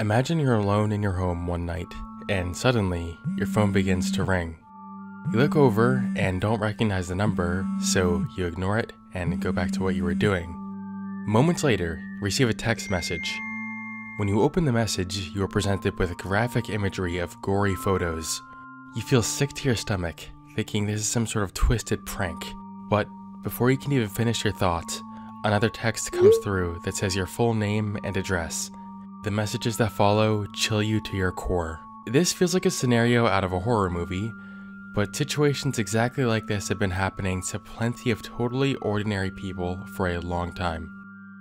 Imagine you're alone in your home one night, and suddenly your phone begins to ring. You look over and don't recognize the number, so you ignore it and go back to what you were doing. Moments later, you receive a text message. When you open the message, you are presented with graphic imagery of gory photos. You feel sick to your stomach, thinking this is some sort of twisted prank. But before you can even finish your thoughts, another text comes through that says your full name and address. The messages that follow chill you to your core. This feels like a scenario out of a horror movie, but situations exactly like this have been happening to plenty of totally ordinary people for a long time.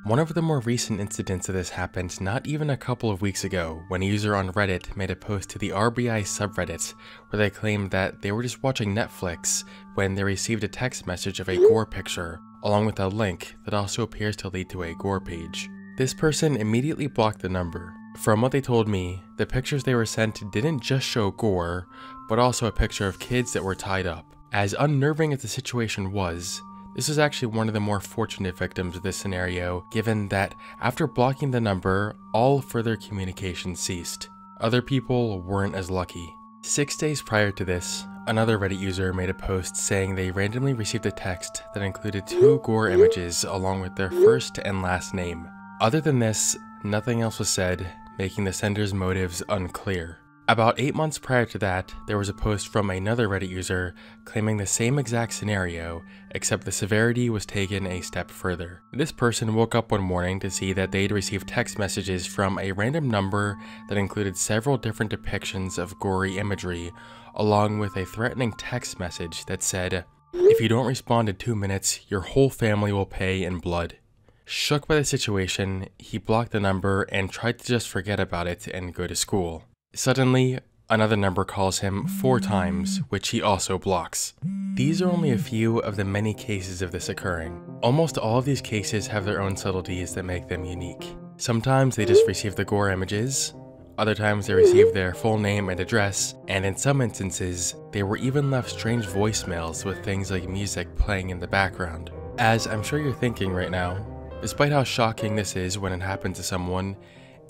One of the more recent incidents of this happened not even a couple of weeks ago when a user on Reddit made a post to the RBI subreddit where they claimed that they were just watching Netflix when they received a text message of a gore picture along with a link that also appears to lead to a gore page. This person immediately blocked the number. From what they told me, the pictures they were sent didn't just show gore, but also a picture of kids that were tied up. As unnerving as the situation was, this is actually one of the more fortunate victims of this scenario, given that after blocking the number, all further communication ceased. Other people weren't as lucky. Six days prior to this, another Reddit user made a post saying they randomly received a text that included two gore images along with their first and last name. Other than this, nothing else was said, making the sender's motives unclear. About 8 months prior to that, there was a post from another Reddit user claiming the same exact scenario, except the severity was taken a step further. This person woke up one morning to see that they'd received text messages from a random number that included several different depictions of gory imagery, along with a threatening text message that said, If you don't respond in 2 minutes, your whole family will pay in blood. Shook by the situation, he blocked the number and tried to just forget about it and go to school. Suddenly, another number calls him four times, which he also blocks. These are only a few of the many cases of this occurring. Almost all of these cases have their own subtleties that make them unique. Sometimes they just receive the gore images, other times they receive their full name and address, and in some instances, they were even left strange voicemails with things like music playing in the background. As I'm sure you're thinking right now, despite how shocking this is when it happens to someone,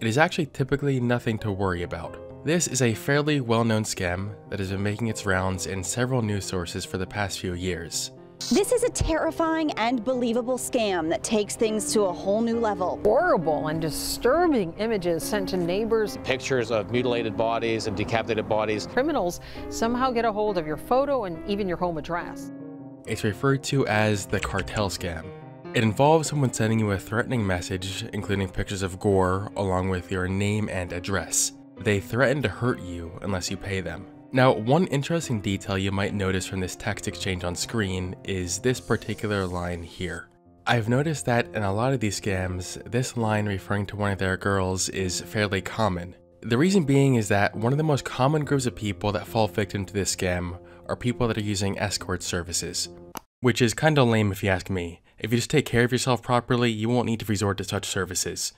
it is actually typically nothing to worry about. This is a fairly well-known scam that has been making its rounds in several news sources for the past few years. This is a terrifying and believable scam that takes things to a whole new level. Horrible and disturbing images sent to neighbors. Pictures of mutilated bodies and decapitated bodies. Criminals somehow get a hold of your photo and even your home address. It's referred to as the cartel scam. It involves someone sending you a threatening message, including pictures of gore, along with your name and address. They threaten to hurt you unless you pay them. Now, one interesting detail you might notice from this text exchange on screen is this particular line here. I've noticed that in a lot of these scams, this line referring to one of their girls is fairly common. The reason being is that one of the most common groups of people that fall victim to this scam are people that are using escort services. Which is kinda lame if you ask me. If you just take care of yourself properly, you won't need to resort to such services.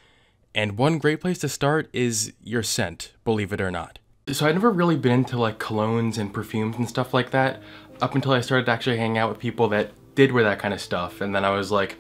And one great place to start is your scent, believe it or not. So I'd never really been into like colognes and perfumes and stuff like that up until I started actually hanging out with people that did wear that kind of stuff. And then I was like,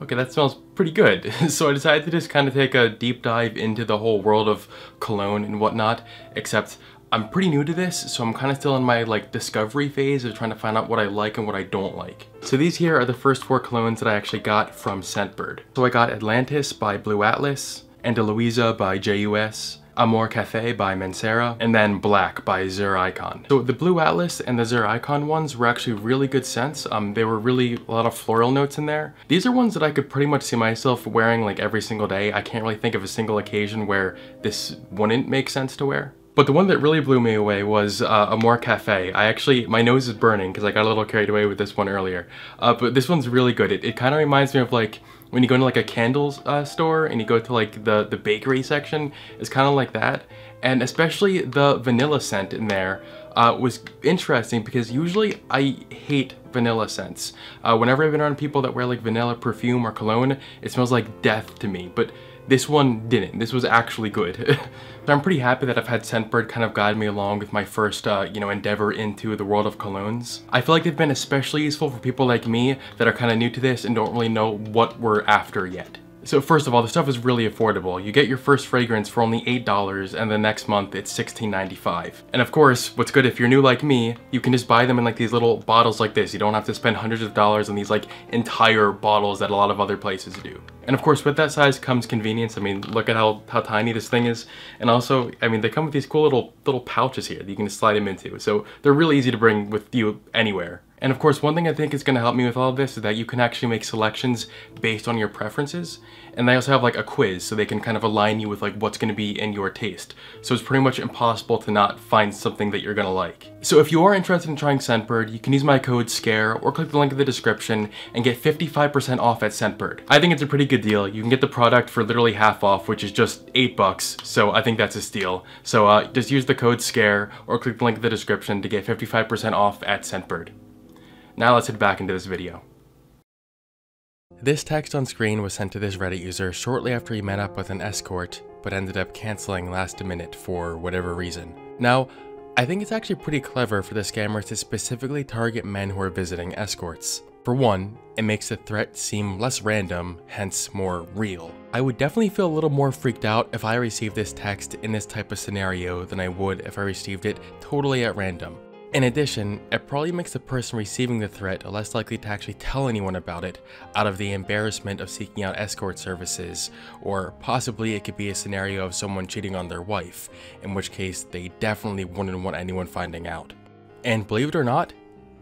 okay, that smells pretty good. so I decided to just kind of take a deep dive into the whole world of cologne and whatnot, except I'm pretty new to this, so I'm kind of still in my like discovery phase of trying to find out what I like and what I don't like. So these here are the first four colognes that I actually got from Scentbird. So I got Atlantis by Blu Atlas, Andaluiza by JUS, Amore Caffe by Mancera, and then Black by Zirh Ikon. So the Blu Atlas and the Zirh Ikon ones were actually really good scents. Um, they were really a lot of floral notes in there. These are ones that I could pretty much see myself wearing like every single day. I can't really think of a single occasion where this wouldn't make sense to wear. But the one that really blew me away was uh, Amore Caffe. I actually, my nose is burning because I got a little carried away with this one earlier. Uh, but this one's really good. It, it kind of reminds me of like when you go into like a candles uh, store and you go to like the, the bakery section, it's kind of like that. And especially the vanilla scent in there uh, was interesting because usually I hate vanilla scents. Uh, whenever I've been around people that wear like vanilla perfume or cologne, it smells like death to me. But This one didn't. This was actually good. so I'm pretty happy that I've had Scentbird kind of guide me along with my first, uh, you know, endeavor into the world of colognes. I feel like they've been especially useful for people like me that are kind of new to this and don't really know what we're after yet. So first of all, the stuff is really affordable. You get your first fragrance for only $8 and the next month it's $16.95. And of course, what's good if you're new like me, you can just buy them in like these little bottles like this. You don't have to spend hundreds of dollars on these like entire bottles that a lot of other places do. And of course, with that size comes convenience. I mean, look at how, how tiny this thing is. And also, I mean, they come with these cool little little pouches here that you can slide them into. So they're really easy to bring with you anywhere. And of course, one thing I think is going to help me with all of this is that you can actually make selections based on your preferences. And they also have like a quiz so they can kind of align you with like what's going to be in your taste. So it's pretty much impossible to not find something that you're going to like. So if you are interested in trying Scentbird, you can use my code SCARE or click the link in the description and get 55% off at Scentbird. I think it's a pretty good deal. You can get the product for literally half off, which is just 8 bucks. So I think that's a steal. So uh, just use the code SCARE or click the link in the description to get 55% off at Scentbird. Now let's head back into this video. This text on screen was sent to this Reddit user shortly after he met up with an escort, but ended up canceling last minute for whatever reason. Now, I think it's actually pretty clever for the scammers to specifically target men who are visiting escorts. For one, it makes the threat seem less random, hence more real. I would definitely feel a little more freaked out if I received this text in this type of scenario than I would if I received it totally at random. In addition, it probably makes the person receiving the threat less likely to actually tell anyone about it out of the embarrassment of seeking out escort services, or possibly it could be a scenario of someone cheating on their wife, in which case they definitely wouldn't want anyone finding out. And believe it or not,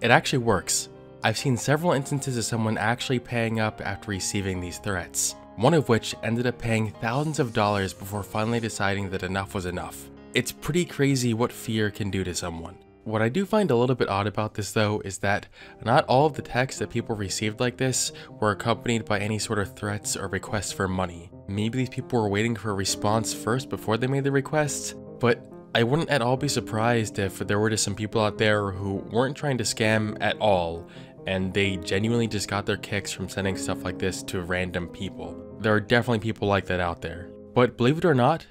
it actually works. I've seen several instances of someone actually paying up after receiving these threats, one of which ended up paying thousands of dollars before finally deciding that enough was enough. It's pretty crazy what fear can do to someone. What I do find a little bit odd about this though is that not all of the texts that people received like this were accompanied by any sort of threats or requests for money. Maybe these people were waiting for a response first before they made the requests, but I wouldn't at all be surprised if there were just some people out there who weren't trying to scam at all and they genuinely just got their kicks from sending stuff like this to random people. There are definitely people like that out there. But believe it or not,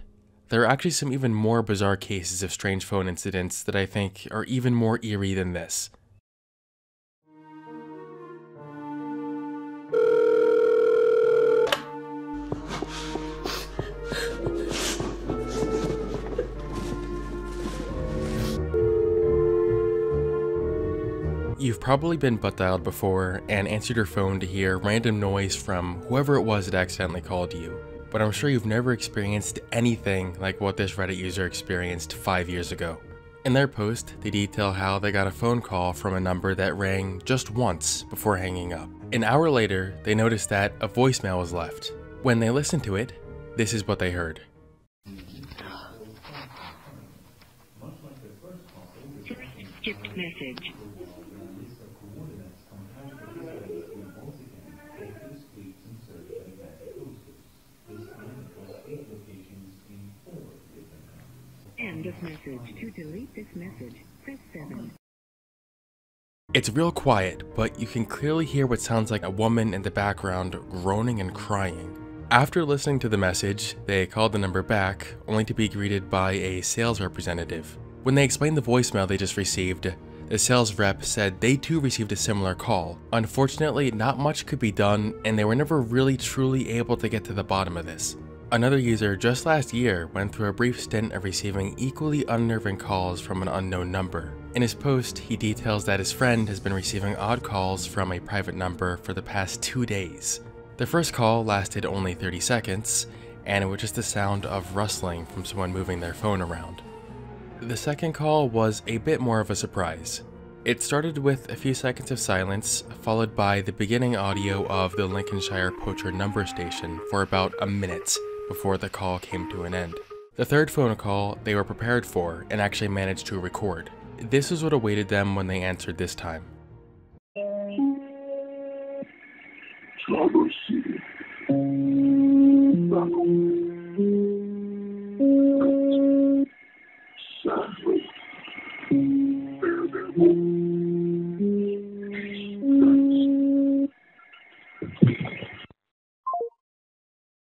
there are actually some even more bizarre cases of strange phone incidents that I think are even more eerie than this. You've probably been butt dialed before and answered your phone to hear random noise from whoever it was that accidentally called you but I'm sure mm-hmm. you've never experienced anything like what this Reddit user experienced 5 years ago. In their post, they detail how they got a phone call from a number that rang just once before hanging up. An hour later, they noticed that a voicemail was left. When they listened to it, this is what they heard. Skipped message. Message. To delete this message, press 7. It's real quiet, but you can clearly hear what sounds like a woman in the background groaning and crying. After listening to the message, they called the number back, only to be greeted by a sales representative. When they explained the voicemail they just received, the sales rep said they too received a similar call. Unfortunately, not much could be done, and they were never really truly able to get to the bottom of this. Another user just last year went through a brief stint of receiving equally unnerving calls from an unknown number. In his post, he details that his friend has been receiving odd calls from a private number for the past two days. The first call lasted only 30 seconds, and it was just the sound of rustling from someone moving their phone around. The second call was a bit more of a surprise. It started with a few seconds of silence, followed by the beginning audio of the Lincolnshire Poacher number station for about a minute, before the call came to an end. The third phone call they were prepared for and actually managed to record. This is what awaited them when they answered this time. Traverse City.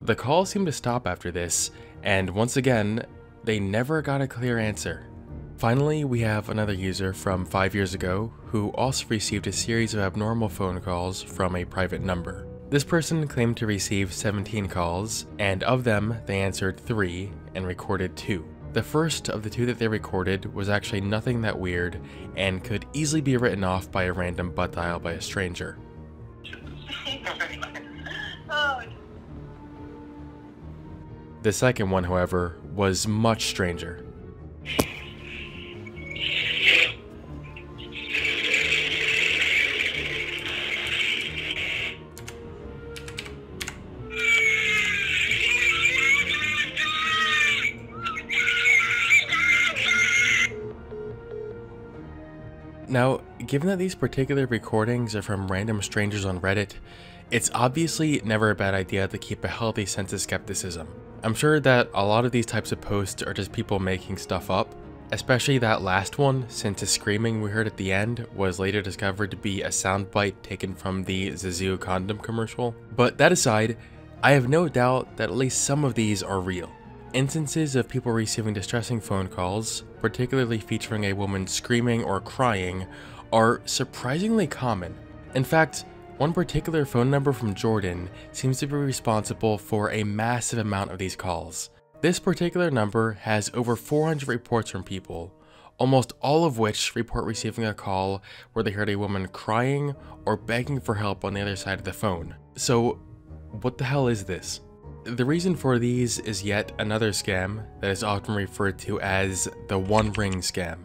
The calls seemed to stop after this, and once again, they never got a clear answer. Finally, we have another user from 5 years ago who also received a series of abnormal phone calls from a private number. This person claimed to receive 17 calls, and of them, they answered 3 and recorded 2. The first of the two that they recorded was actually nothing that weird and could easily be written off by a random butt dial by a stranger. The second one, however, was much stranger. Now, given that these particular recordings are from random strangers on Reddit, it's obviously never a bad idea to keep a healthy sense of skepticism. I'm sure that a lot of these types of posts are just people making stuff up, especially that last one, since the screaming we heard at the end was later discovered to be a soundbite taken from the Zazoo condom commercial. But that aside, I have no doubt that at least some of these are real. Instances of people receiving distressing phone calls, particularly featuring a woman screaming or crying, are surprisingly common. In fact, one particular phone number from Jordan seems to be responsible for a massive amount of these calls. This particular number has over 400 reports from people, almost all of which report receiving a call where they heard a woman crying or begging for help on the other side of the phone. So, what the hell is this? The reason for these is yet another scam that is often referred to as the One Ring scam.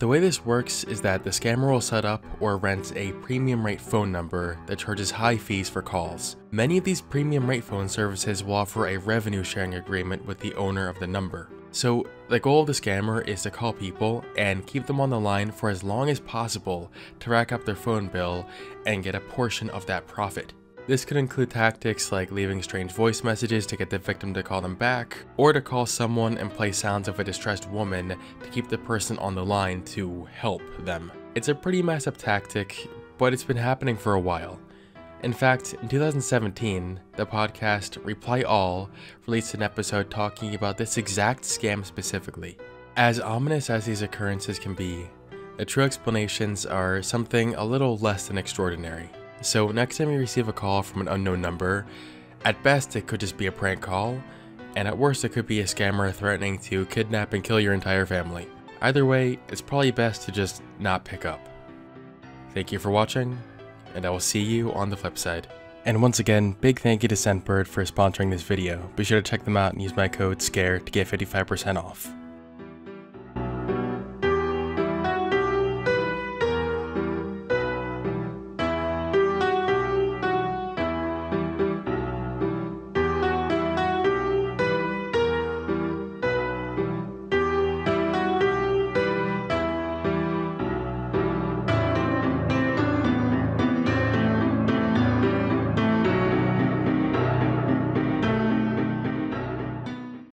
The way this works is that the scammer will set up or rent a premium rate phone number that charges high fees for calls. Many of these premium rate phone services will offer a revenue sharing agreement with the owner of the number. So the goal of the scammer is to call people and keep them on the line for as long as possible to rack up their phone bill and get a portion of that profit. This could include tactics like leaving strange voice messages to get the victim to call them back, or to call someone and play sounds of a distressed woman to keep the person on the line to help them. It's a pretty messed up tactic, but it's been happening for a while. In fact, in 2017, the podcast Reply All released an episode talking about this exact scam specifically. As ominous as these occurrences can be, the true explanations are something a little less than extraordinary. So next time you receive a call from an unknown number, at best it could just be a prank call, and at worst it could be a scammer threatening to kidnap and kill your entire family. Either way, it's probably best to just not pick up. Thank you for watching, and I will see you on the flip side. And once again, big thank you to Scentbird for sponsoring this video. Be sure to check them out and use my code SCARE to get 55% off.